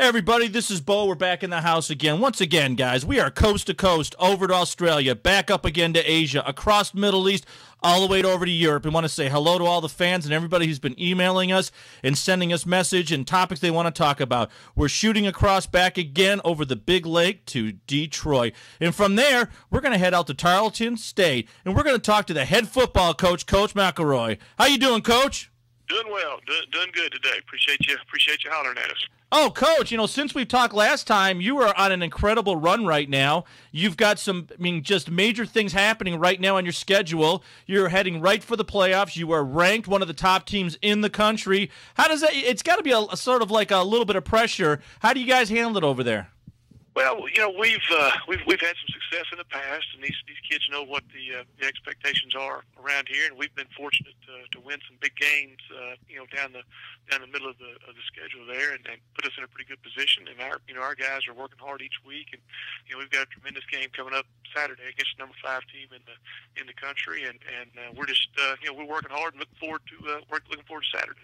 Everybody, this is Bo. We're back in the house again. Once again, guys, we are coast to coast, over to Australia, back up again to Asia, across Middle East, all the way over to Europe. We want to say hello to all the fans and everybody who's been emailing us and sending us message and topics they want to talk about. We're shooting across back again over the big lake to Detroit. And from there, we're going to head out to Tarleton State, and we're going to talk to the head football coach, Coach McElroy. How you doing, Coach? Doing well, doing good today. Appreciate you, appreciate you hollering at us. Oh, coach, you know, since we talked last time, you are on an incredible run right now. You've got some, I mean, just major things happening right now on your schedule. You're heading right for the playoffs. You are ranked one of the top teams in the country. How does that, it's got to be a, a sort of like a little bit of pressure. How do you guys handle it over there? Well, you know, we've uh, we've we've had some success in the past, and these these kids know what the uh, the expectations are around here, and we've been fortunate to, to win some big games, uh, you know, down the down the middle of the of the schedule there, and, and put us in a pretty good position. And our you know our guys are working hard each week, and you know we've got a tremendous game coming up Saturday against the number five team in the in the country, and and uh, we're just uh, you know we're working hard and looking forward to uh, looking forward to Saturday.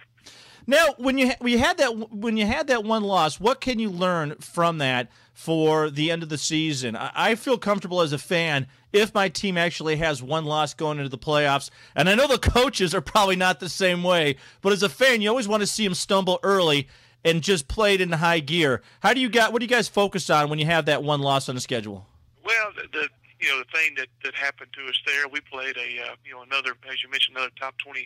Now, when you we had that when you had that one loss, what can you learn from that for the end of the season? I feel comfortable as a fan if my team actually has one loss going into the playoffs, and I know the coaches are probably not the same way, but as a fan, you always want to see them stumble early and just play it in high gear. How do you got? What do you guys focus on when you have that one loss on the schedule? You know the thing that that happened to us there, we played a uh, you know another as you mentioned another top 20,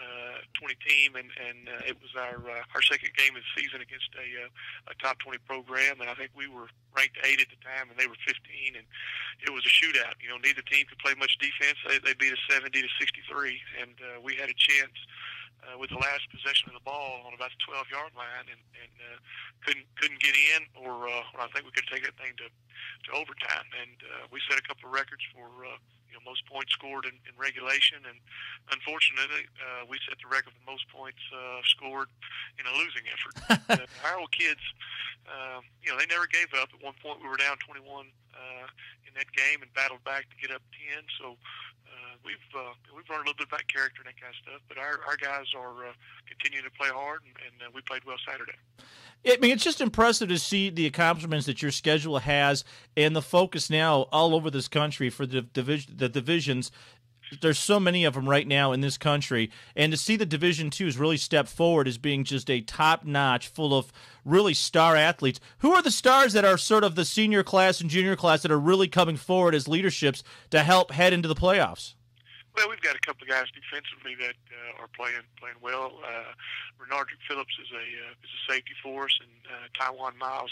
uh, 20 team, and and uh, it was our uh, our second game of the season against a uh, a top twenty program, and I think we were ranked eight at the time, and they were fifteen, and it was a shootout. You know, neither team could play much defense. They they beat us seventy to sixty three, and uh, we had a chance uh, with the last possession of the ball on about the 12 yard line and, and uh, couldn't couldn't get in, or uh, I think we could take that thing to, to overtime. And uh, we set a couple of records for uh, you know most points scored in, in regulation, and unfortunately uh, we set the record for most points uh, scored in a losing effort. uh, our old kids, uh, you know, they never gave up. At one point we were down 21 uh, in that game and battled back to get up 10. So we've uh, we've learned a little bit about character and that kind of stuff. But our, our guys are uh, continuing to play hard, and, and uh, we played well Saturday. I mean, it's just impressive to see the accomplishments that your schedule has and the focus now all over this country for the division, the divisions. There's so many of them right now in this country, and to see the Division two Twos really step forward as being just a top notch, full of really star athletes. Who are the stars that are sort of the senior class and junior class that are really coming forward as leaderships to help head into the playoffs? Well, we've got a couple of guys defensively that uh, are playing playing well. Uh, Phillips is a uh, is a safety for us, and uh, Taiwan Miles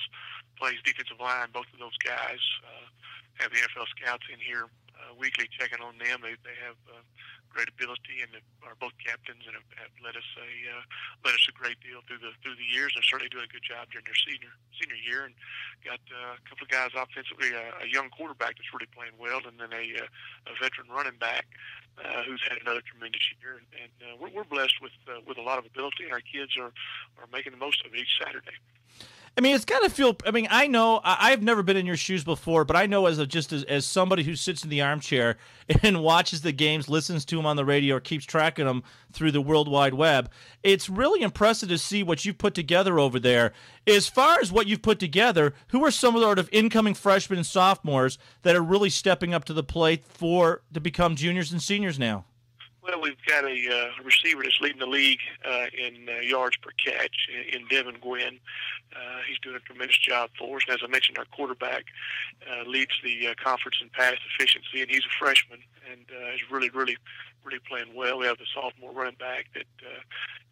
plays defensive line. Both of those guys uh, have the NFL scouts in here uh, weekly checking on them. They they have uh, great ability and are both captains and have, have led us a uh, led us a great deal through the through the years. They're certainly doing a good job during their senior senior year, and got uh, a couple of guys offensively, a, a young quarterback that's really playing well, and then a uh, a veteran running back uh, who's had another tremendous year. And, and uh, we're, we're blessed with uh, with a lot of ability, and our kids are are making the most of it each Saturday. I mean, it's got to feel. I mean, I know I, have never been in your shoes before, but I know as a, just as, as somebody who sits in the armchair and watches the games, listens to them on the radio, or keeps track of them through the World Wide Web, it's really impressive to see what you've put together over there. As far as what you've put together, who are some of the sort of incoming freshmen and sophomores that are really stepping up to the plate for to become juniors and seniors now? Well, we've got a uh, receiver that's leading the league uh, in uh, yards per catch in, in Devin Gwynn. Uh, he's doing a tremendous job for us. And as I mentioned, our quarterback uh, leads the uh, conference in pass efficiency, and he's a freshman and uh, is really, really really playing well. We have the sophomore running back that uh,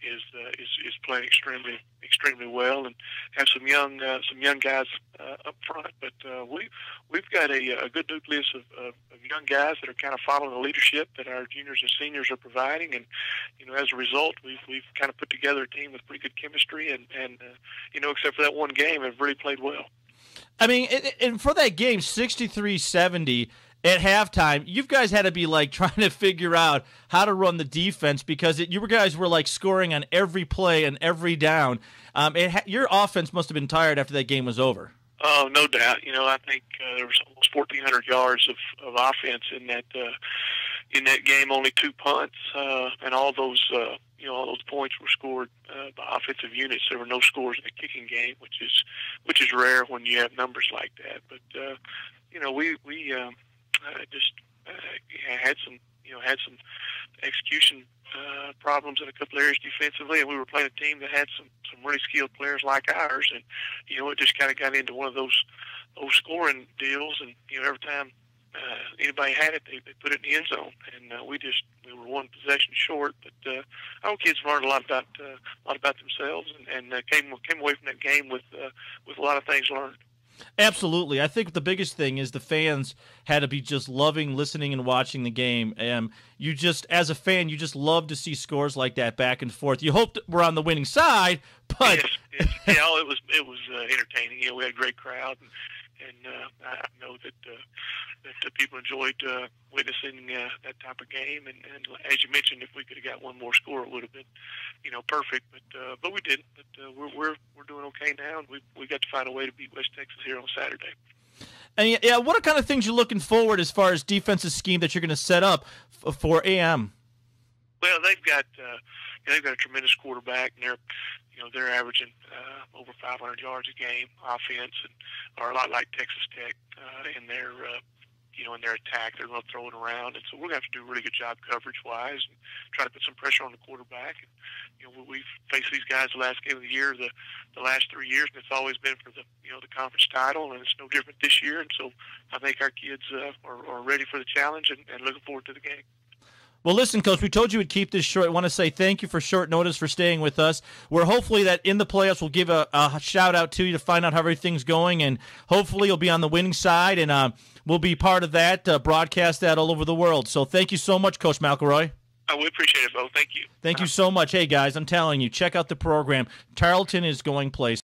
is, uh, is is playing extremely extremely well, and have some young uh, some young guys uh, up front. But uh, we we've got a, a good nucleus of, of, of young guys that are kind of following the leadership that our juniors and seniors are providing, and you know as a result, we've we've kind of put together a team with pretty good chemistry, and and uh, you know except for that one game, have really played well. I mean, and for that game, 63 70, at halftime, you guys had to be like trying to figure out how to run the defense because it, you guys were like scoring on every play and every down. Um, ha- your offense must have been tired after that game was over. Oh, no doubt. You know, I think uh, there was almost 1,400 yards of, of offense in that uh, in that game only two punts, uh, and all those uh, you know all those points were scored uh, by offensive units. There were no scores in the kicking game, which is which is rare when you have numbers like that. But uh, you know we we um, just uh, had some you know had some execution uh, problems in a couple areas defensively, and we were playing a team that had some some really skilled players like ours, and you know it just kind of got into one of those those scoring deals, and you know every time uh, anybody had it, they, they put it in the end zone, and uh, we just we were one possession short. But uh, our kids learned a lot about uh, a lot about themselves, and, and uh, came came away from that game with uh, with a lot of things learned. Absolutely. I think the biggest thing is the fans had to be just loving listening and watching the game. And you just, as a fan, you just love to see scores like that back and forth. You hope we're on the winning side, but yes, yes. yeah, it was it was uh, entertaining. You know, we had a great crowd, and, and uh, I know that uh, that uh, people enjoyed uh, witnessing uh, that type of game. And, and as you mentioned, if we could have got one more score, it would have been, you know, perfect. But uh, but we didn't. But uh, we're we're we're doing okay now, and we we got to find a way to beat West Texas here on Saturday. And yeah, what are kind of things you're looking forward as far as defensive scheme that you're going to set up f- for A&M? Well, they've got uh, they've got a tremendous quarterback, and they're you know they're averaging uh, over 500 yards a game offense, and are a lot like Texas Tech uh, in their uh, you know, in their attack. They're going to throw it around, and so we're going to have to do a really good job coverage wise and try to put some pressure on the quarterback. And, you know, we've faced these guys the last game of the year, the the last three years, and it's always been for the you know the conference title, and it's no different this year. And so I think our kids uh, are, are ready for the challenge and, and looking forward to the game. Well, listen, Coach, we told you we'd keep this short. I want to say thank you for short notice for staying with us. We're hopefully that in the playoffs we'll give a, a shout out to you to find out how everything's going, and hopefully you'll be on the winning side, and uh, we'll be part of that, uh, broadcast that all over the world. So thank you so much, Coach McElroy. I we appreciate it, Bo. Thank you. Thank you so much. Hey, guys, I'm telling you, check out the program. Tarleton is going place.